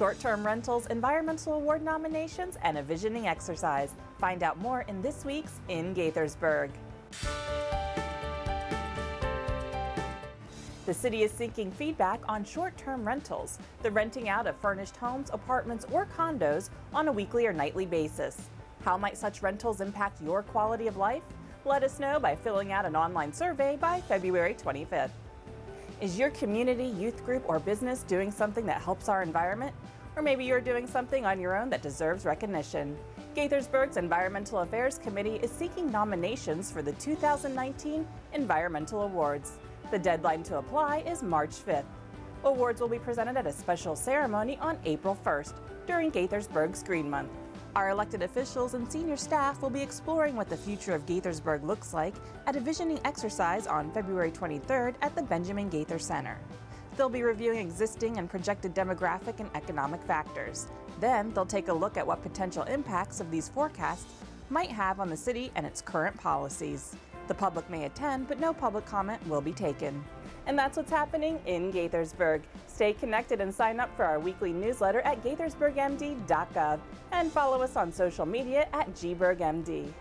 short-term rentals, environmental award nominations, and a visioning exercise. Find out more in this week's In Gaithersburg. The city is seeking feedback on short-term rentals, the renting out of furnished homes, apartments, or condos on a weekly or nightly basis. How might such rentals impact your quality of life? Let us know by filling out an online survey by February 25th. Is your community, youth group, or business doing something that helps our environment? Or maybe you're doing something on your own that deserves recognition. Gaithersburg's Environmental Affairs Committee is seeking nominations for the 2019 Environmental Awards. The deadline to apply is March 5th. Awards will be presented at a special ceremony on April 1st during Gaithersburg's Green Month. Our elected officials and senior staff will be exploring what the future of Gaithersburg looks like at a visioning exercise on February 23rd at the Benjamin Gaither Center. They'll be reviewing existing and projected demographic and economic factors. Then they'll take a look at what potential impacts of these forecasts might have on the city and its current policies. The public may attend, but no public comment will be taken. And that's what's happening in Gaithersburg. Stay connected and sign up for our weekly newsletter at gaithersburgmd.gov and follow us on social media at gburgmd.